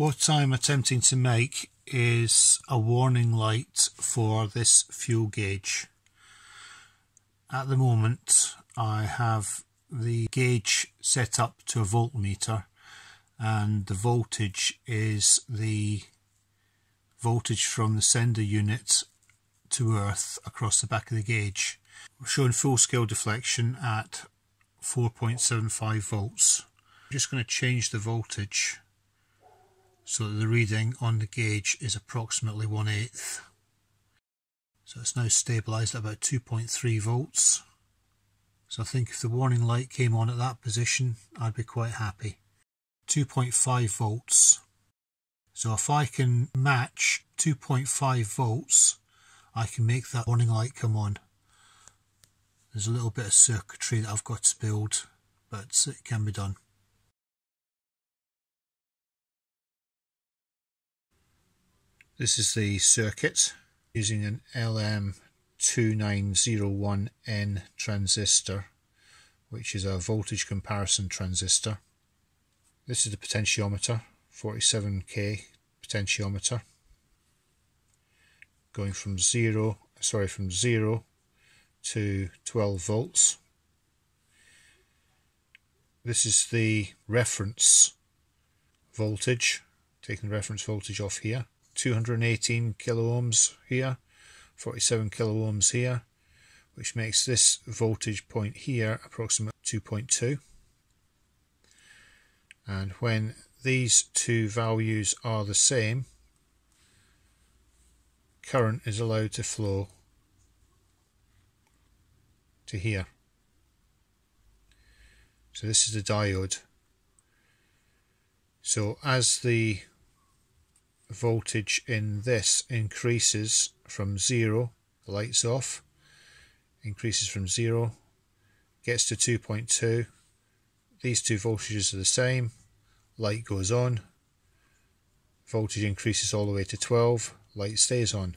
What I'm attempting to make is a warning light for this fuel gauge. At the moment I have the gauge set up to a voltmeter and the voltage is the voltage from the sender unit to earth across the back of the gauge. We're showing full scale deflection at 4.75 volts. I'm just going to change the voltage so that the reading on the gauge is approximately 1 8 So it's now stabilised at about 2.3 volts. So I think if the warning light came on at that position, I'd be quite happy. 2.5 volts. So if I can match 2.5 volts, I can make that warning light come on. There's a little bit of circuitry that I've got to build, but it can be done. This is the circuit using an LM2901N transistor, which is a voltage comparison transistor. This is the potentiometer, 47k potentiometer, going from zero, sorry, from zero to 12 volts. This is the reference voltage, taking the reference voltage off here. 218 kilo ohms here, 47 kilo ohms here, which makes this voltage point here approximately 2.2. And when these two values are the same, current is allowed to flow to here. So this is the diode. So as the voltage in this increases from zero, the light's off, increases from zero, gets to 2.2, these two voltages are the same, light goes on, voltage increases all the way to 12, light stays on.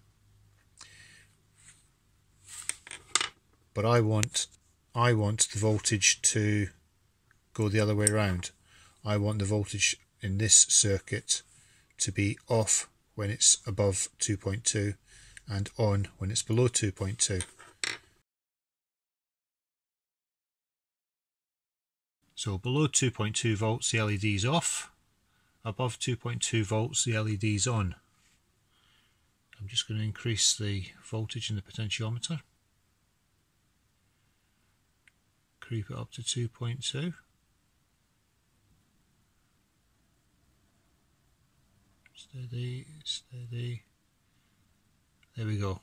But I want I want the voltage to go the other way around. I want the voltage in this circuit to be off when it's above 2.2 and on when it's below 2.2. So below 2.2 volts the LED is off, above 2.2 volts the LED is on. I'm just going to increase the voltage in the potentiometer. Creep it up to 2.2. Steady, steady. There we go.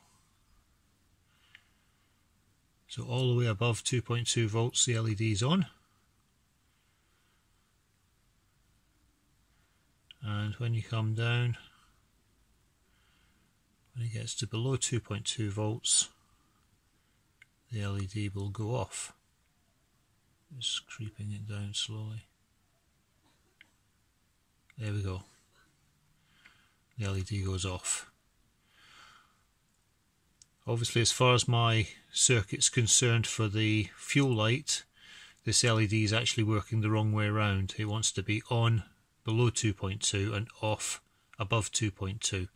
So all the way above 2.2 volts the LED is on. And when you come down, when it gets to below 2.2 volts, the LED will go off. Just creeping it down slowly. There we go the LED goes off. Obviously as far as my circuit's concerned for the fuel light, this LED is actually working the wrong way around. It wants to be on below 2.2 and off above 2.2.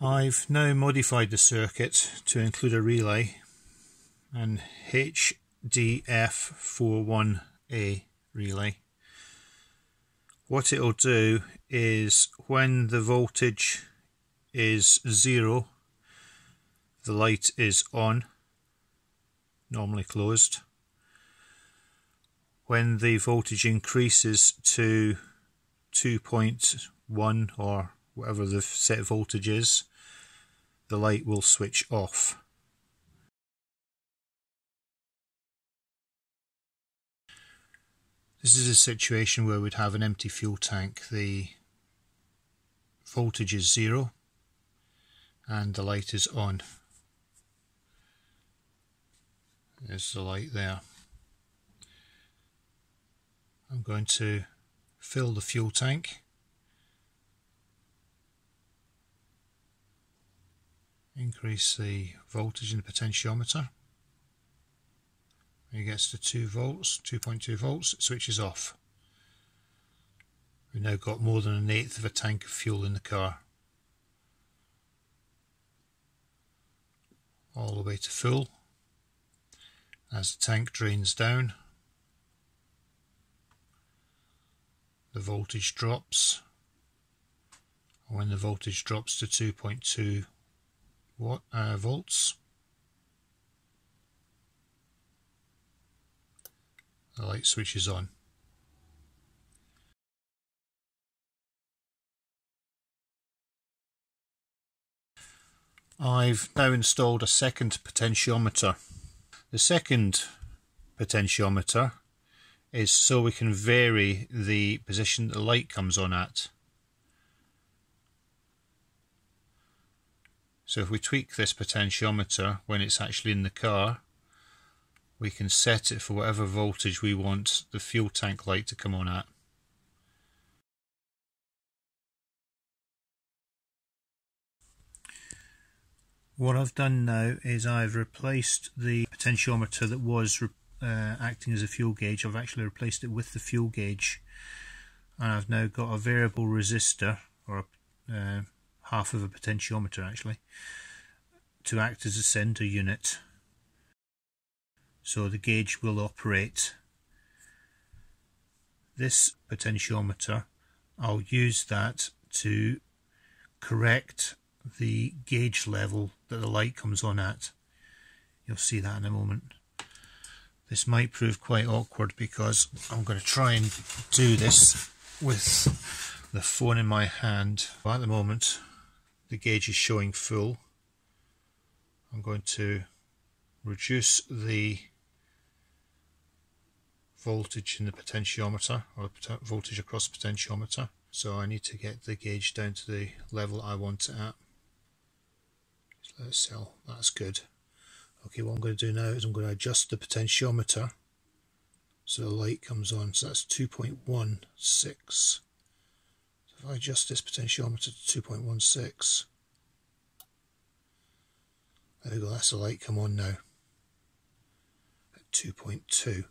I've now modified the circuit to include a relay and HDF41A relay what it'll do is when the voltage is zero the light is on normally closed. When the voltage increases to 2.1 or whatever the set voltage is the light will switch off This is a situation where we'd have an empty fuel tank. The voltage is zero and the light is on. There's the light there. I'm going to fill the fuel tank. Increase the voltage in the potentiometer. It gets to 2 volts, 2.2 volts, it switches off. We've now got more than an eighth of a tank of fuel in the car. All the way to full. As the tank drains down, the voltage drops. When the voltage drops to 2.2 watt uh, volts, the light switches on. I've now installed a second potentiometer. The second potentiometer is so we can vary the position the light comes on at. So if we tweak this potentiometer when it's actually in the car, we can set it for whatever voltage we want the fuel tank light to come on at. What I've done now is I've replaced the potentiometer that was uh, acting as a fuel gauge. I've actually replaced it with the fuel gauge and I've now got a variable resistor or a, uh, half of a potentiometer actually to act as a sender unit so the gauge will operate. This potentiometer, I'll use that to correct the gauge level that the light comes on at. You'll see that in a moment. This might prove quite awkward because I'm going to try and do this with the phone in my hand. At the moment the gauge is showing full. I'm going to reduce the voltage in the potentiometer or voltage across the potentiometer. So I need to get the gauge down to the level I want it at. Let it sell. That's good. Okay what I'm going to do now is I'm going to adjust the potentiometer so the light comes on. So that's 2.16 so if I adjust this potentiometer to 2.16 there we go that's the light come on now. At 2.2